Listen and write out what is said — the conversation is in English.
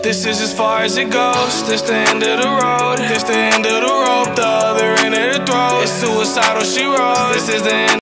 This is as far as it goes. This the end of the road. This the end of the rope. The other end of the throat. It's suicidal, she wrote. This is the end.